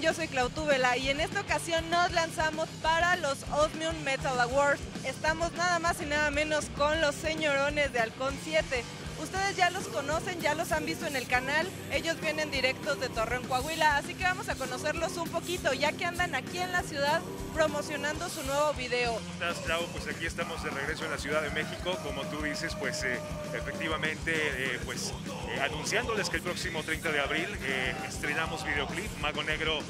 Flautúbela y en esta ocasión nos lanzamos para los Osmium Metal Awards. Estamos nada más y nada menos con los señorones de Halcón 7. Ustedes ya los conocen, ya los han visto en el canal. Ellos vienen directos de Torreón, Coahuila, así que vamos a conocerlos un poquito, ya que andan aquí en la ciudad promocionando su nuevo video. Estás, Clau, pues aquí estamos de regreso en la Ciudad de México, como tú dices, pues eh, efectivamente, eh, pues eh, anunciándoles que el próximo 30 de abril estrenamos videoclip, Mago Negro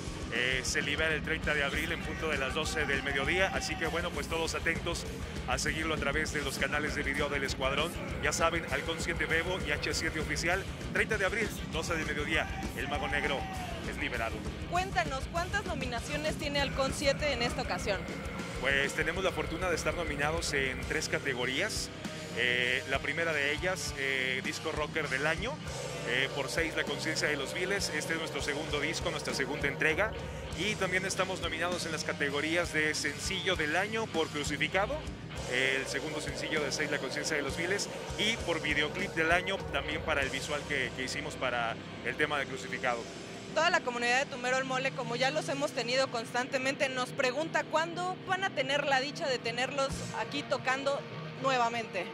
se libera el 30 de abril en punto de las 12 del mediodía, así que bueno, pues todos atentos a seguirlo a través de los canales de video del Escuadrón, ya saben, Halcón 7 Bebo y H7 Oficial, 30 de abril, 12 del mediodía, el Mago Negro es liberado. Cuéntanos, ¿cuántas nominaciones tiene Halcón 7 en esta ocasión? Pues tenemos la fortuna de estar nominados en tres categorías. Eh, la primera de ellas, eh, Disco Rocker del Año. Eh, por seis, La Conciencia de los Viles. Este es nuestro segundo disco, nuestra segunda entrega. Y también estamos nominados en las categorías de Sencillo del Año por Crucificado. El segundo sencillo de seis, La Conciencia de los Viles. Y por Videoclip del Año, también para el visual que hicimos para el tema de Crucificado toda la comunidad de Tumero el Mole, como ya los hemos tenido constantemente, nos pregunta cuándo van a tener la dicha de tenerlos aquí tocando nuevamente.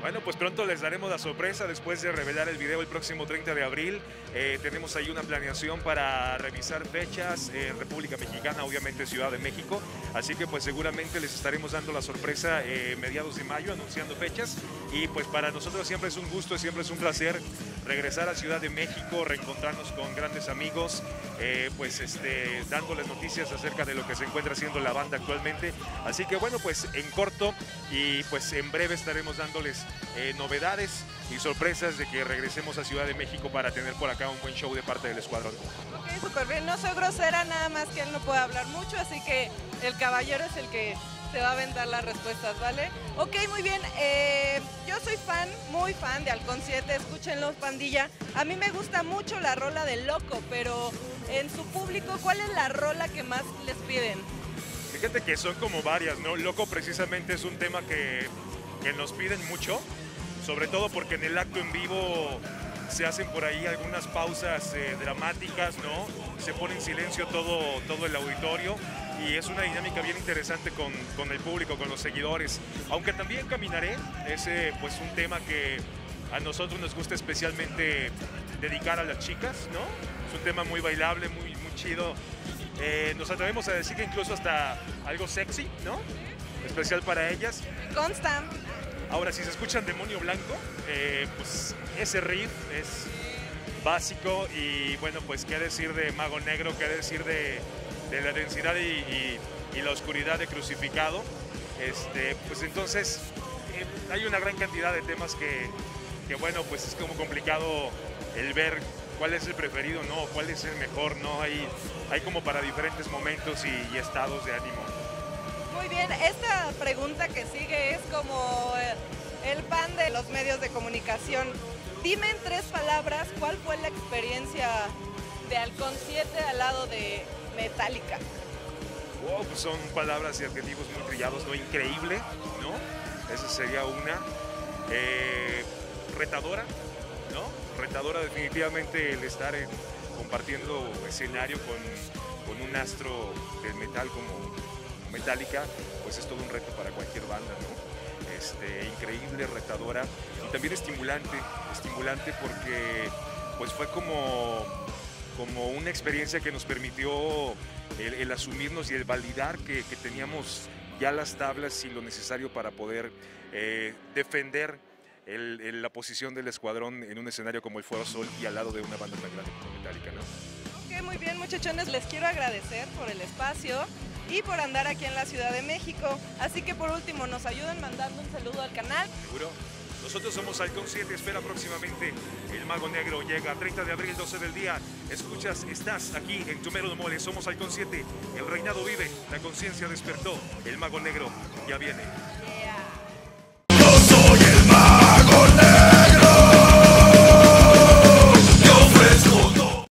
Bueno, pues pronto les daremos la sorpresa después de revelar el video el próximo 30 de abril. Eh, tenemos ahí una planeación para revisar fechas en República Mexicana, obviamente Ciudad de México. Así que pues seguramente les estaremos dando la sorpresa eh, mediados de mayo, anunciando fechas. Y pues para nosotros siempre es un gusto, siempre es un placer regresar a Ciudad de México, reencontrarnos con grandes amigos, eh, pues este, dándoles noticias acerca de lo que se encuentra haciendo la banda actualmente. Así que bueno, pues en corto y pues en breve estaremos dándoles eh, novedades y sorpresas de que regresemos a Ciudad de México para tener por acá un buen show de parte del escuadrón. Ok, súper bien. No soy grosera, nada más que él no puede hablar mucho, así que el caballero es el que se va a aventar las respuestas, ¿vale? Ok, muy bien. Eh, yo soy muy fan de Halcón 7, escúchenlos, pandilla. A mí me gusta mucho la rola del Loco, pero en su público, ¿cuál es la rola que más les piden? Fíjate que son como varias, ¿no? Loco precisamente es un tema que, que nos piden mucho, sobre todo porque en el acto en vivo se hacen por ahí algunas pausas eh, dramáticas, ¿no? Se pone en silencio todo, todo el auditorio y es una dinámica bien interesante con, con, el público, con los seguidores. Aunque también Caminaré es eh, pues un tema que a nosotros nos gusta especialmente dedicar a las chicas, ¿no? Es un tema muy bailable, muy, muy chido. Eh, nos atrevemos a decir que incluso hasta algo sexy, ¿no? Especial para ellas. Consta. Ahora, si se escuchan Demonio Blanco, eh, pues ese riff es básico y bueno, pues qué decir de Mago Negro, qué decir de, de la densidad y, la oscuridad de Crucificado. Este, pues entonces eh, hay una gran cantidad de temas que, que, bueno, pues es como complicado el ver cuál es el preferido, ¿no? cuál es el mejor, ¿no? Hay, hay como para diferentes momentos y, estados de ánimo. Muy bien, esta pregunta que sigue es como el pan de los medios de comunicación. Dime en tres palabras cuál fue la experiencia de Halcón 7 al lado de Metallica. Wow, pues son palabras y adjetivos muy trillados, ¿no? Increíble, ¿no? Esa sería una. Eh, retadora, ¿no? Retadora definitivamente el estar en, compartiendo escenario con, con un astro del metal como Metallica, pues es todo un reto para cualquier banda, ¿no? Este, increíble, retadora y también estimulante, estimulante porque pues fue como, como una experiencia que nos permitió el, el asumirnos y el validar que, que, teníamos ya las tablas y lo necesario para poder eh, defender el, el, la posición del escuadrón en un escenario como el Foro Sol y al lado de una banda tan grande como Metallica, ¿no? Ok, muy bien muchachones, les quiero agradecer por el espacio y por andar aquí en la Ciudad de México. Así que por último, nos ayuden mandando un saludo al canal. Seguro. Nosotros somos Halcón 7, espera próximamente El Mago Negro llega 30 de abril, 12 del día. Escuchas, estás aquí en Tumero de Mole, somos Halcón 7, el reinado vive, la conciencia despertó, El Mago Negro ya viene.